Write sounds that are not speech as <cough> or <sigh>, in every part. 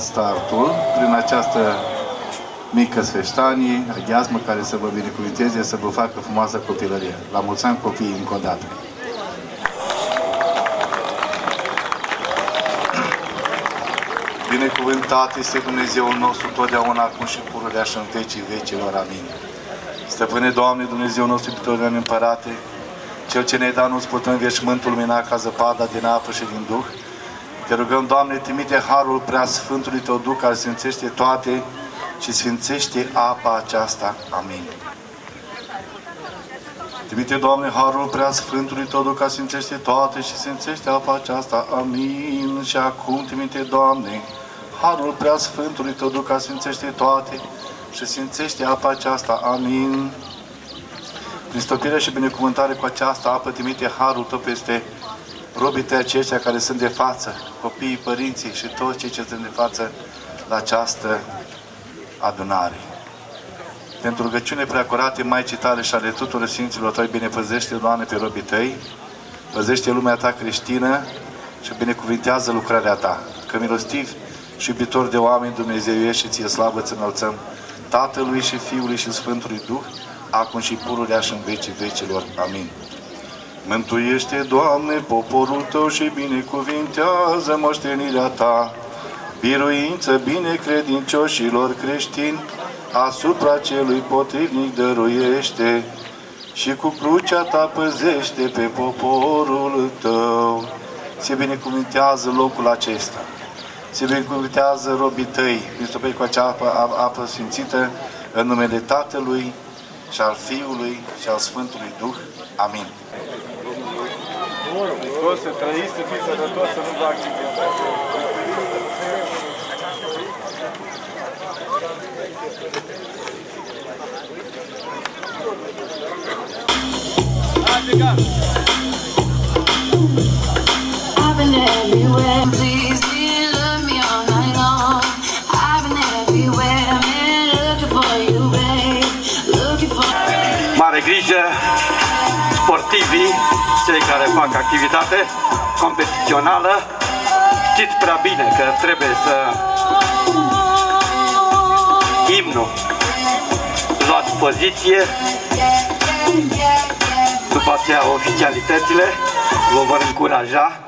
Dumnezeul prin această mică sfeștanie, aghiazmă care să vă binecuvinteze, să vă facă frumoasă copilărie. La mulți ani copiii încă o dată. Binecuvântat este Dumnezeul nostru totdeauna acum și pururea și în vecii vecilor. Amin. Stăpâne Doamne, Dumnezeu nostru, iubitor împărate, Cel ce ne-ai dat, nu-ți putem veșmântul mina ca zăpada din apă și din Duh. Te rugăm, Doamne, trimite Harul prea Sfântului Tău Duh, care sfințește toate și sfințește apa aceasta. Amin. Trimite, Doamne, Harul prea Sfântului Tău Duh, care sfințește toate și sfințește apa aceasta. Amin. Și acum, trimite, Doamne, Harul prea Sfântului Tău Duh, care sfințește toate și sfințește apa aceasta. Amin. Prin stopire și binecuvântare cu această apă, trimite Harul Tău peste robii tăi aceștia care sunt de față, copiii, părinții și toți cei ce sunt de față la această adunare. Pentru rugăciune preacurate, Maicii tale și ale tuturor Sfinților tăi, binepăzește, Doamne, pe robii tăi, păzește lumea ta creștină și binecuvintează lucrarea ta. Că milostiv și iubitor de oameni Dumnezeu ești și ție slavă ți înălțăm Tatălui și Fiului și Sfântului Duh, acum și pururea și în vecii vecilor. Amin. Mântuiește, Doamne, poporul Tău și binecuvintează moștenirea Ta, biruință binecredincioșilor creștini, asupra celui potrivnic dăruiește și cu crucea Ta păzește pe poporul Tău. Se binecuvintează locul acesta. Se binecuvintează robii Tăi, prin cu acea apă, apă sfințită, în numele Tatălui și al Fiului și al Sfântului Duh. Amin. Toți să trăiți, să fiți sănătoși, să nu vă accidentați. I've been everywhere, please, do you love me all night long? I've been everywhere, man, looking for you, babe, looking for Mare grijă, sportivii, cei care fac activitate competițională, știți prea bine că trebuie să imnul luați poziție, după aceea oficialitățile vă vor încuraja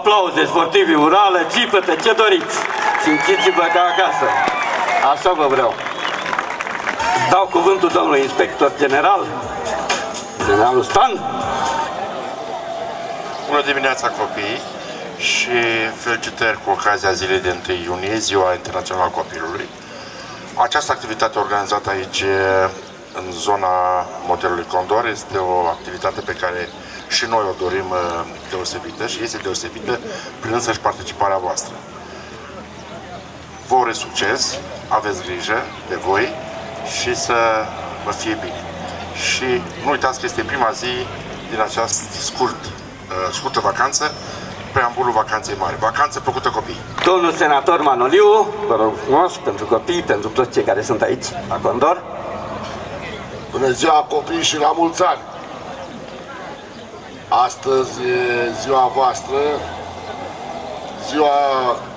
aplauze sportivi urale, țipăte, ce doriți? Simțiți-vă ca acasă. Așa vă vreau. Dau cuvântul domnului inspector general, generalul Stan. Bună dimineața copii și felicitări cu ocazia zilei de 1 iunie, Ziua Internațională a Copilului. Această activitate organizată aici în zona modelului Condor este o activitate pe care și noi o dorim uh, deosebită și este deosebită prin însăși participarea voastră. Vă urez succes, aveți grijă de voi și să vă fie bine. Și nu uitați că este prima zi din această scurt, uh, scurtă vacanță, preambulul vacanței mari. Vacanță plăcută copii. Domnul senator Manoliu, vă rog frumos, pentru copii, pentru toți cei care sunt aici, la Condor. Bună ziua copii și la mulți ani! Astăzi e ziua voastră, ziua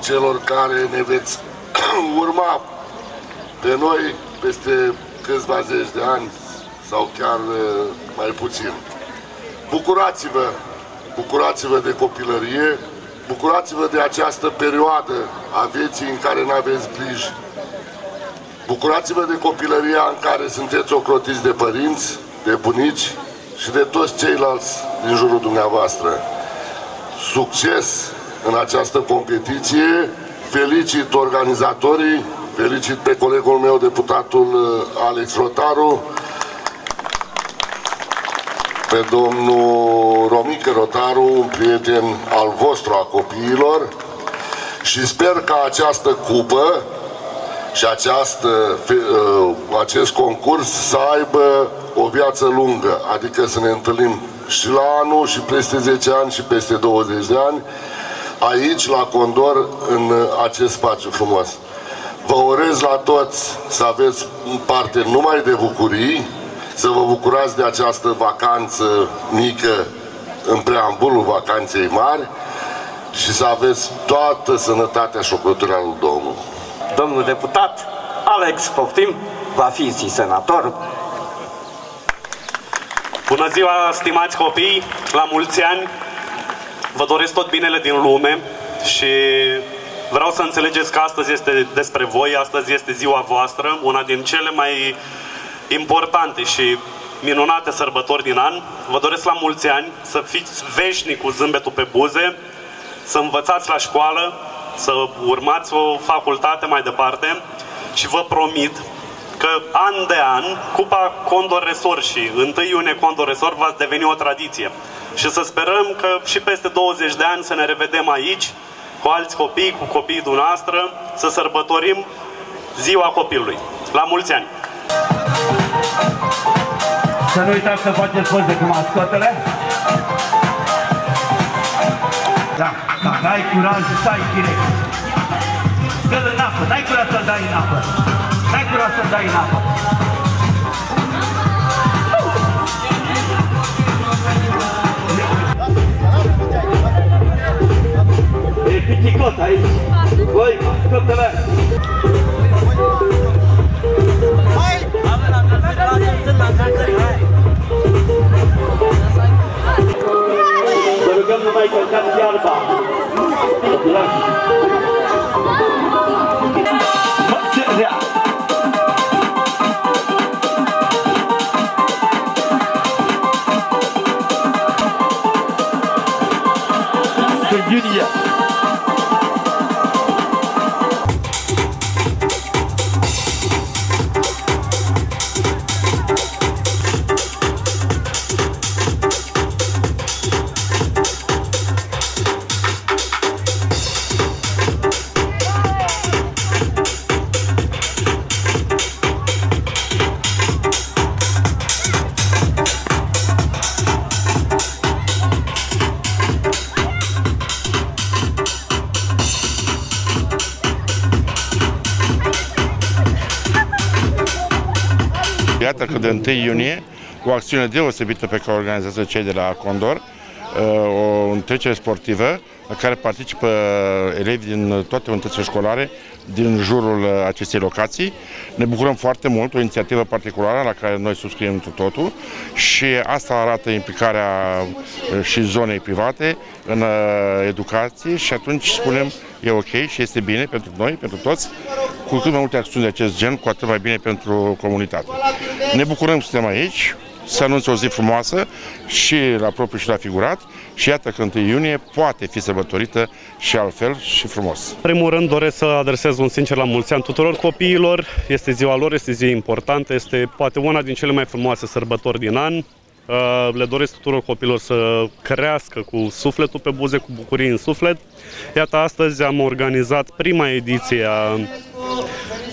celor care ne veți <clears throat> urma pe noi peste câțiva zeci de ani sau chiar uh, mai puțin. Bucurați-vă, bucurați-vă de copilărie, bucurați-vă de această perioadă a vieții în care nu aveți griji. Bucurați-vă de copilăria în care sunteți ocrotiți de părinți, de bunici și de toți ceilalți din jurul dumneavoastră. Succes în această competiție, felicit organizatorii, felicit pe colegul meu, deputatul uh, Alex Rotaru, pe domnul Romică Rotaru, un prieten al vostru a copiilor. Și sper ca această cupă și această, uh, acest concurs să aibă o viață lungă, adică să ne întâlnim și la anul, și peste 10 ani, și peste 20 de ani, aici, la Condor, în acest spațiu frumos. Vă urez la toți să aveți parte numai de bucurii, să vă bucurați de această vacanță mică în preambulul vacanței mari și să aveți toată sănătatea și ocrotirea lui Domnul. Domnul deputat Alex Poftim va fi și senator. Bună ziua, stimați copii, la mulți ani! Vă doresc tot binele din lume și vreau să înțelegeți că astăzi este despre voi, astăzi este ziua voastră, una din cele mai importante și minunate sărbători din an. Vă doresc la mulți ani să fiți veșnic cu zâmbetul pe buze, să învățați la școală, să urmați o facultate mai departe și vă promit că an de an Cupa Condor Resort și 1 iunie Condor Resort va deveni o tradiție. Și să sperăm că și peste 20 de ani să ne revedem aici cu alți copii, cu copiii dumneavoastră, să sărbătorim ziua copilului. La mulți ani! Să nu uitați să faceți poze cu mascotele. Da, Dai curaj, stai direct. Dă-l în apă, n-ai curaj să dai în apă. N-ai curaj să dai în apă. E piticot aici. Voi, mascotele. Julia. Iată că de 1 iunie, o acțiune deosebită pe care o organizează cei de la Condor, uh, o întrecere sportivă la care participă elevi din toate unitățile școlare din jurul uh, acestei locații. Ne bucurăm foarte mult, o inițiativă particulară la care noi subscriem cu totul și asta arată implicarea uh, și zonei private în educație și atunci spunem e ok și este bine pentru noi, pentru toți, cu cât mai multe acțiuni de acest gen, cu atât mai bine pentru comunitate. Ne bucurăm să suntem aici, să anunțe o zi frumoasă și la propriu și la figurat și iată că 1 iunie poate fi sărbătorită și altfel și frumos. În primul rând doresc să adresez un sincer la mulți ani tuturor copiilor. Este ziua lor, este zi importantă, este poate una din cele mai frumoase sărbători din an. Uh, Le doresc tuturor copiilor să crească cu sufletul pe buze, cu bucurii în suflet. Iată, astăzi am organizat prima ediție a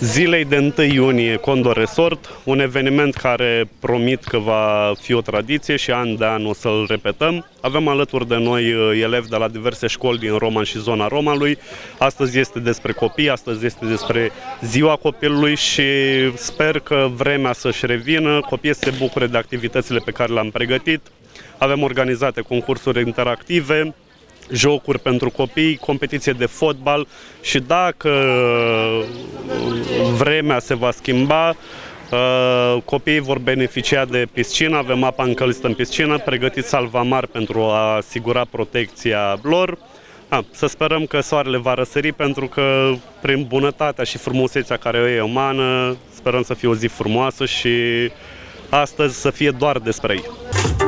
zilei de 1 iunie Condor Resort, un eveniment care promit că va fi o tradiție și an de an o să-l repetăm. Avem alături de noi uh, elevi de la diverse școli din Roman și zona Romanului. Astăzi este despre copii, astăzi este despre ziua copilului și sper că vremea să-și revină, copiii să se bucure de activitățile pe care le-am pregătit. Avem organizate concursuri interactive, jocuri pentru copii, competiție de fotbal și dacă vremea se va schimba, uh, copiii vor beneficia de piscină, avem apa încălzită în piscină, pregătit salvamar pentru a asigura protecția lor. A, să sperăm că soarele va răsări pentru că prin bunătatea și frumusețea care o e umană, sperăm să fie o zi frumoasă și astăzi să fie doar despre ei.